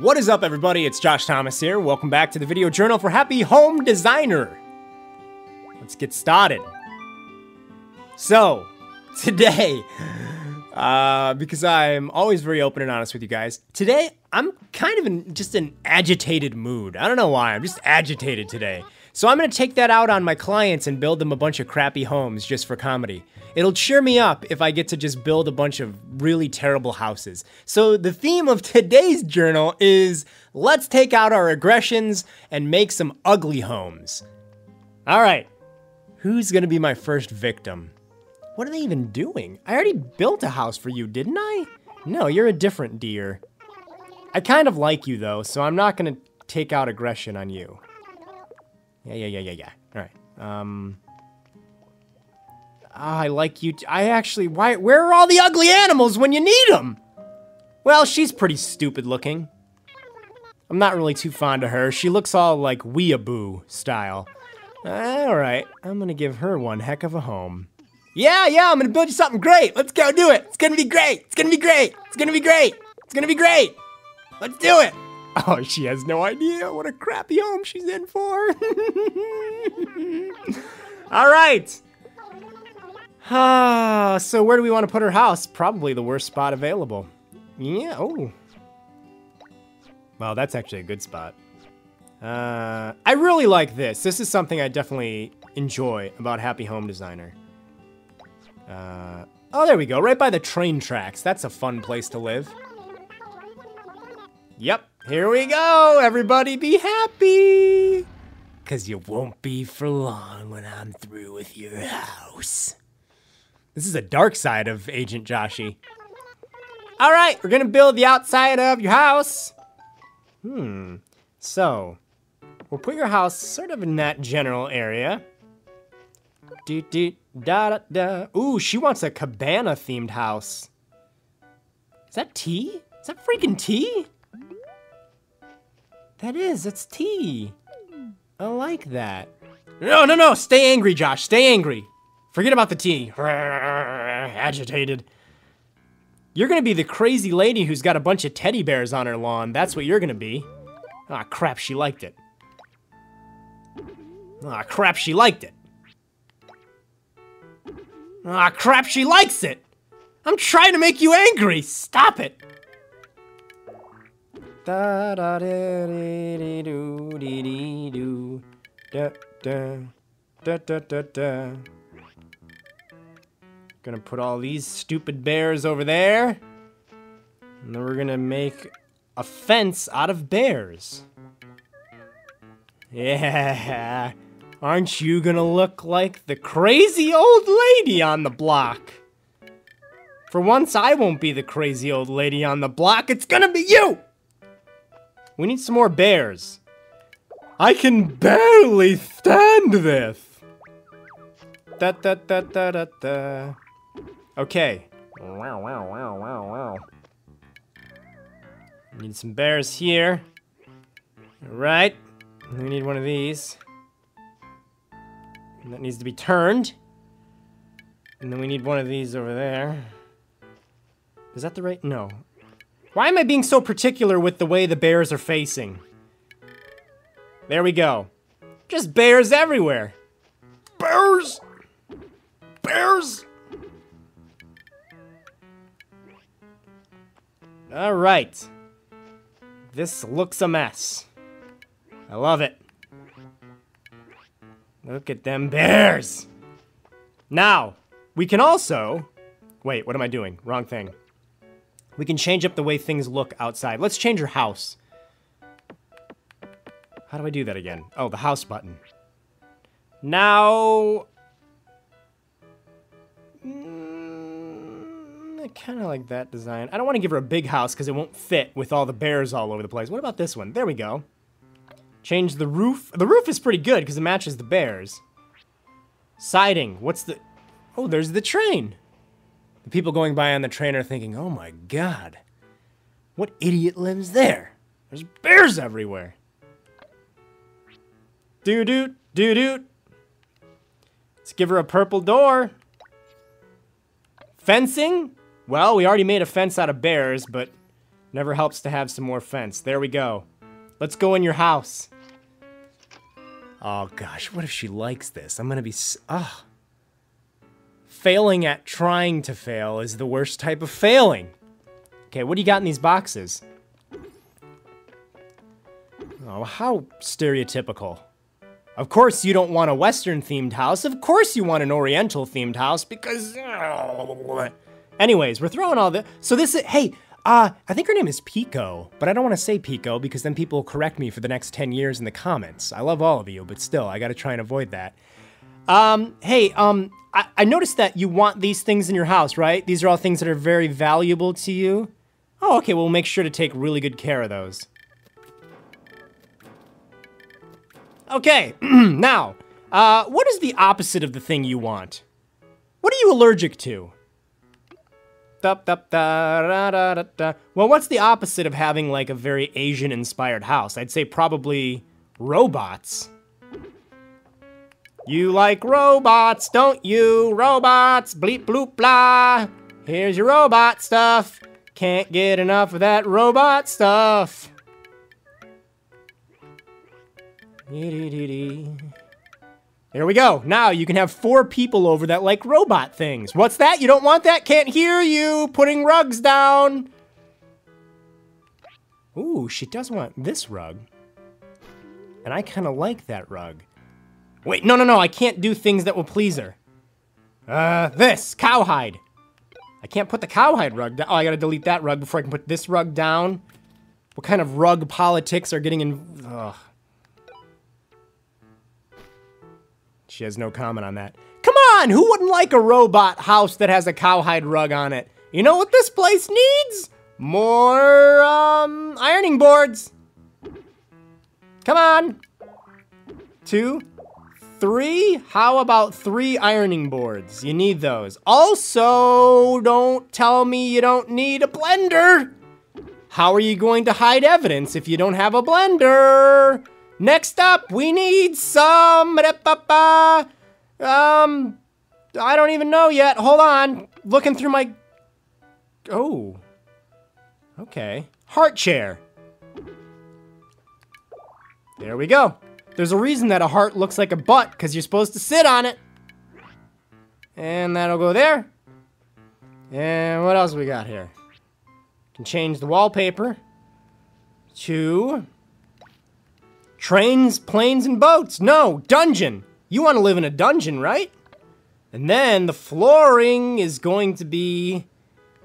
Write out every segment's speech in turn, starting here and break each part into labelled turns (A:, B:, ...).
A: What is up, everybody? It's Josh Thomas here. Welcome back to the video journal for Happy Home Designer. Let's get started. So, today, uh, because I'm always very open and honest with you guys, today I'm kind of in just an agitated mood. I don't know why, I'm just agitated today. So I'm gonna take that out on my clients and build them a bunch of crappy homes just for comedy. It'll cheer me up if I get to just build a bunch of really terrible houses. So the theme of today's journal is let's take out our aggressions and make some ugly homes. All right, who's gonna be my first victim? What are they even doing? I already built a house for you, didn't I? No, you're a different deer. I kind of like you though, so I'm not gonna take out aggression on you. Yeah, yeah, yeah, yeah, yeah. All right. Um. I like you. I actually. Why? Where are all the ugly animals when you need them? Well, she's pretty stupid looking. I'm not really too fond of her. She looks all like weeaboo style. All right, I'm gonna give her one heck of a home. Yeah, yeah, I'm gonna build you something great. Let's go do it. It's gonna be great. It's gonna be great. It's gonna be great. It's gonna be great. Let's do it. Oh, she has no idea what a crappy home she's in for. All right. Ah, so where do we want to put her house? Probably the worst spot available. Yeah, oh. Well, that's actually a good spot. Uh, I really like this. This is something I definitely enjoy about Happy Home Designer. Uh, oh, there we go. Right by the train tracks. That's a fun place to live. Yep, here we go. Everybody be happy. Because you won't be for long when I'm through with your house. This is a dark side of Agent Joshy. All right, we're going to build the outside of your house. Hmm, so we'll put your house sort of in that general area. Do, do, da, da, da. Ooh, she wants a cabana themed house. Is that tea? Is that freaking tea? That is, it's tea. I like that. No, no, no, stay angry, Josh, stay angry. Forget about the tea. Agitated. You're gonna be the crazy lady who's got a bunch of teddy bears on her lawn. That's what you're gonna be. Ah, crap, she liked it. Ah, crap, she liked it. Ah, crap, she likes it. I'm trying to make you angry. Stop it. Da da da. Da da da da da da. Gonna put all these stupid bears over there. And then we're gonna make a fence out of bears. Yeah. Aren't you gonna look like the crazy old lady on the block? For once, I won't be the crazy old lady on the block. It's gonna be you! We need some more bears. I can barely stand this. Da da da da da da. Okay. Wow, wow, wow, wow, wow. We need some bears here. Right. We need one of these. And that needs to be turned. And then we need one of these over there. Is that the right? No. Why am I being so particular with the way the bears are facing? There we go. Just bears everywhere. Bears! Bears! All right. This looks a mess. I love it. Look at them bears! Now, we can also... Wait, what am I doing? Wrong thing. We can change up the way things look outside. Let's change your house. How do I do that again? Oh, the house button. Now... Mm, I kind of like that design. I don't want to give her a big house because it won't fit with all the bears all over the place. What about this one? There we go. Change the roof. The roof is pretty good because it matches the bears. Siding. What's the... Oh, there's the train. The people going by on the train are thinking, oh my god. What idiot lives there? There's bears everywhere. Doo doot, doo doot. Let's give her a purple door. Fencing? Well, we already made a fence out of bears, but Never helps to have some more fence. There we go. Let's go in your house. Oh gosh, what if she likes this? I'm gonna be. Ah. Failing at trying to fail is the worst type of failing. Okay, what do you got in these boxes? Oh, how stereotypical. Of course you don't want a Western themed house. Of course you want an Oriental themed house because. Anyways, we're throwing all the. So this is. Hey, uh, I think her name is Pekoe, but I don't want to say Pekoe because then people will correct me for the next 10 years in the comments. I love all of you, but still, I gotta try and avoid that. Um, hey, um, I, I noticed that you want these things in your house, right? These are all things that are very valuable to you. Oh, okay, we'll make sure to take really good care of those. Okay, now, uh, what is the opposite of the thing you want? What are you allergic to? Well, what's the opposite of having like a very Asian inspired house? I'd say probably robots. You like robots, don't you? Robots, bleep bloop blah. Here's your robot stuff. Can't get enough of that robot stuff. Here we go. Now you can have four people over that like robot things. What's that? You don't want that? Can't hear you. Putting rugs down. Ooh, she does want this rug. And I kind of like that rug. Wait, no, no, no. I can't do things that will please her. Uh, this. Cowhide. I can't put the cowhide rug down. Oh, I gotta delete that rug before I can put this rug down. What kind of rug politics are getting in... Ugh. She has no comment on that. Come on, who wouldn't like a robot house that has a cowhide rug on it? You know what this place needs? More, um, ironing boards. Come on. Two, three? How about three ironing boards? You need those. Also, don't tell me you don't need a blender. How are you going to hide evidence if you don't have a blender? Next up, we need some. Um, I don't even know yet. Hold on. Looking through my. Oh. Okay. Heart chair. There we go. There's a reason that a heart looks like a butt, because you're supposed to sit on it. And that'll go there. And what else we got here? Can change the wallpaper to Trains, planes, and boats. No, dungeon. You want to live in a dungeon, right? And then the flooring is going to be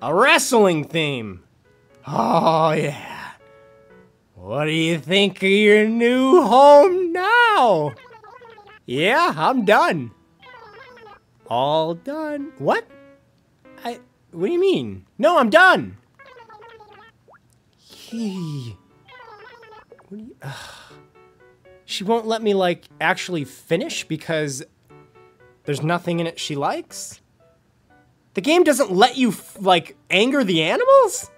A: a wrestling theme. Oh, yeah. What do you think of your new home now? Yeah, I'm done. All done. What? I. What do you mean? No, I'm done. He. What do you. Uh, she won't let me, like, actually finish because there's nothing in it she likes? The game doesn't let you, like, anger the animals?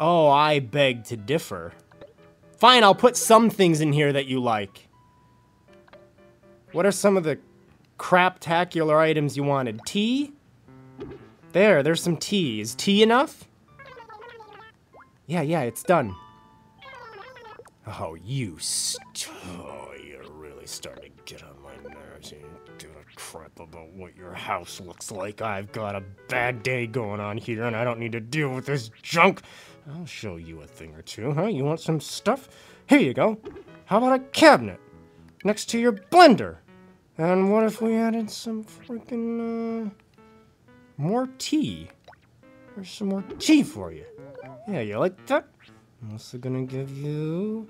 A: Oh, I beg to differ. Fine, I'll put some things in here that you like. What are some of the craptacular items you wanted? Tea? There, there's some tea. Is tea enough? Yeah, yeah, it's done. Oh, you st- Oh, you're really starting to get on my nerves. You give a crap about what your house looks like. I've got a bad day going on here, and I don't need to deal with this junk. I'll show you a thing or two, huh? You want some stuff? Here you go. How about a cabinet next to your blender? And what if we added some freaking, uh, more tea? There's some more tea for you. Yeah, you like that? I'm also gonna give you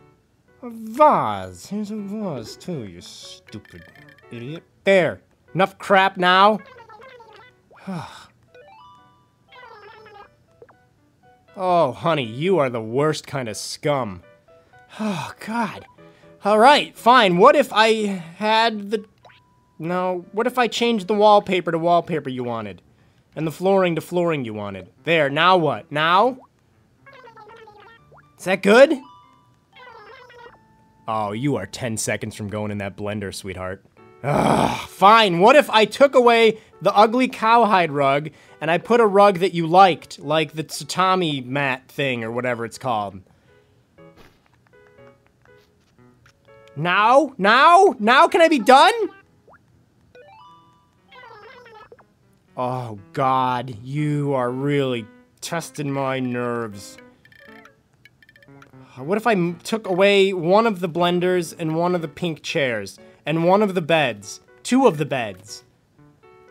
A: a vase. Here's a vase too, you stupid idiot. There. Enough crap now. oh, honey, you are the worst kind of scum. Oh, God. All right, fine. What if I had the... No, what if I changed the wallpaper to wallpaper you wanted? And the flooring to flooring you wanted? There, now what? Now? Is that good? Oh, you are 10 seconds from going in that blender, sweetheart. Ugh, fine. What if I took away the ugly cowhide rug and I put a rug that you liked, like the tatami mat thing or whatever it's called? Now? Now? Now can I be done? Oh, God. You are really testing my nerves. What if I took away one of the blenders and one of the pink chairs and one of the beds? Two of the beds.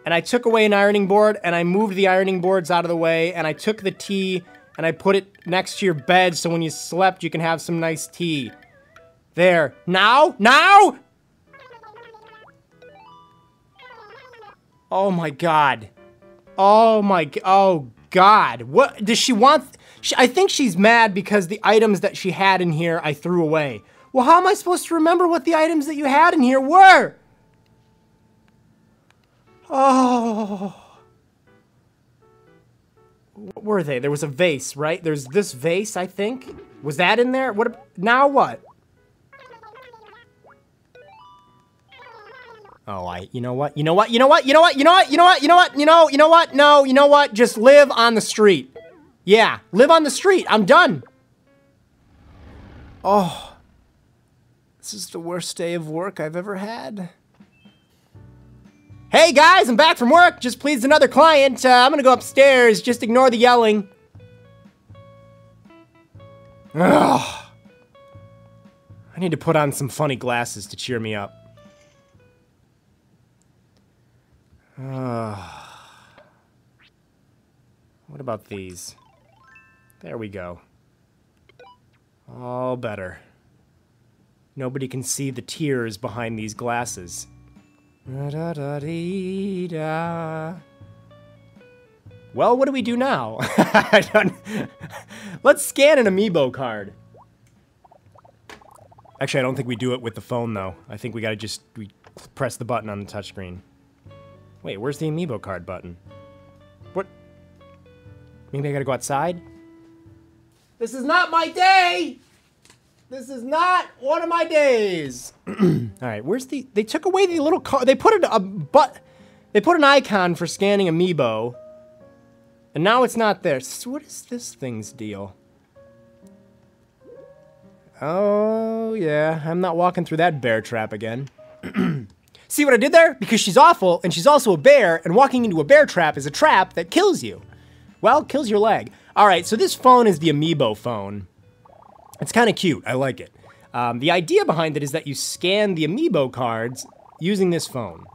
A: And I took away an ironing board and I moved the ironing boards out of the way and I took the tea and I put it next to your bed so when you slept you can have some nice tea. There. Now? Now? Oh my god. Oh my oh god. What does she want? She, I think she's mad because the items that she had in here I threw away. Well, how am I supposed to remember what the items that you had in here were? Oh. What were they? There was a vase, right? There's this vase, I think. Was that in there? What now what? Oh, I, you know what? You know what? You know what? You know what? You know what? You know what? You know what? You know, you know what? No, you know what? Just live on the street. Yeah, live on the street. I'm done. Oh. This is the worst day of work I've ever had. Hey guys, I'm back from work. Just pleased another client. Uh, I'm gonna go upstairs. Just ignore the yelling. Ugh. I need to put on some funny glasses to cheer me up. Uh, what about these? There we go. All better. Nobody can see the tears behind these glasses. Well, what do we do now? Let's scan an amiibo card. Actually, I don't think we do it with the phone, though. I think we gotta just we press the button on the touchscreen. Wait, where's the amiibo card button? What? Maybe I gotta go outside? This is not my day! This is not one of my days! Alright, where's the... They took away the little car. They put a, a but... They put an icon for scanning amiibo. And now it's not there. So what is this thing's deal? Oh, yeah. I'm not walking through that bear trap again. See what I did there? Because she's awful, and she's also a bear, and walking into a bear trap is a trap that kills you. Well, kills your leg. All right, so this phone is the Amiibo phone. It's kind of cute. I like it. Um, the idea behind it is that you scan the Amiibo cards using this phone.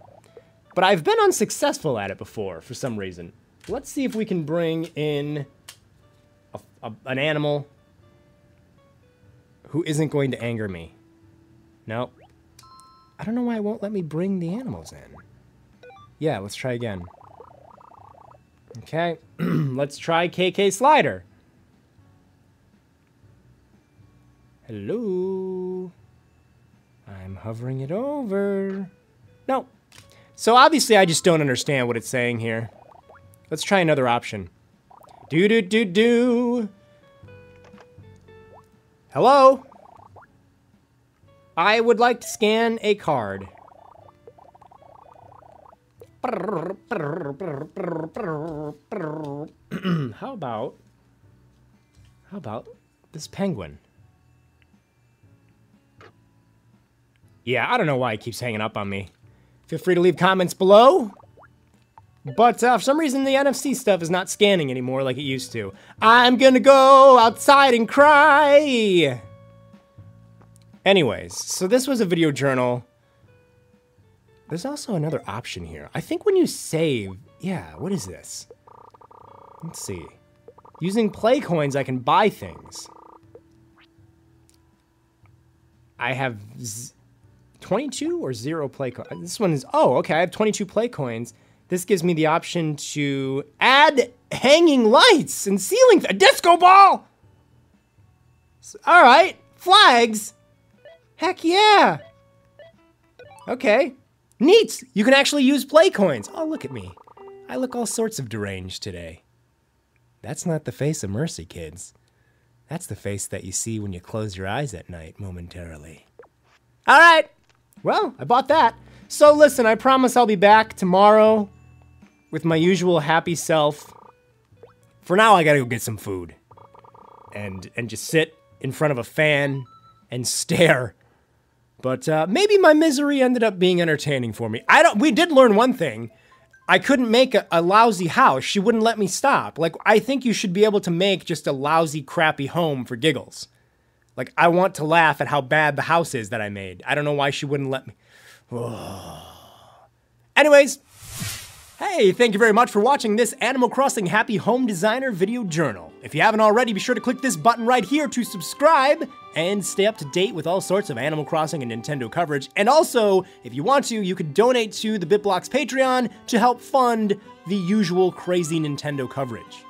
A: But I've been unsuccessful at it before for some reason. Let's see if we can bring in a, a, an animal who isn't going to anger me. Nope. I don't know why it won't let me bring the animals in. Yeah, let's try again. Okay, let's try KK Slider. Hello? I'm hovering it over. No. So obviously I just don't understand what it's saying here. Let's try another option. Do do do do. Hello? I would like to scan a card. how about, how about this penguin? Yeah, I don't know why he keeps hanging up on me. Feel free to leave comments below. But uh, for some reason, the NFC stuff is not scanning anymore like it used to. I'm gonna go outside and cry. Anyways, so this was a video journal. There's also another option here. I think when you save, yeah, what is this? Let's see. Using play coins, I can buy things. I have 22 or zero play coins. This one is, oh, okay, I have 22 play coins. This gives me the option to add hanging lights and ceiling, a disco ball! All right, flags. Heck yeah! Okay. Neat! You can actually use play coins. Oh, look at me. I look all sorts of deranged today. That's not the face of mercy, kids. That's the face that you see when you close your eyes at night momentarily. All right. Well, I bought that. So listen, I promise I'll be back tomorrow with my usual happy self. For now, I gotta go get some food. And, and just sit in front of a fan and stare. But uh, maybe my misery ended up being entertaining for me. I don't. We did learn one thing. I couldn't make a, a, lousy house. She wouldn't let me stop. Like I think you should be able to make just a lousy, crappy home for giggles. Like I want to laugh at how bad the house is that I made. I don't know why she wouldn't let me. Anyways, Hey, thank you very much for watching this Animal Crossing Happy Home Designer video journal. If you haven't already, be sure to click this button right here to subscribe and stay up to date with all sorts of Animal Crossing and Nintendo coverage. And also, if you want to, you could donate to the BitBlocks Patreon to help fund the usual crazy Nintendo coverage.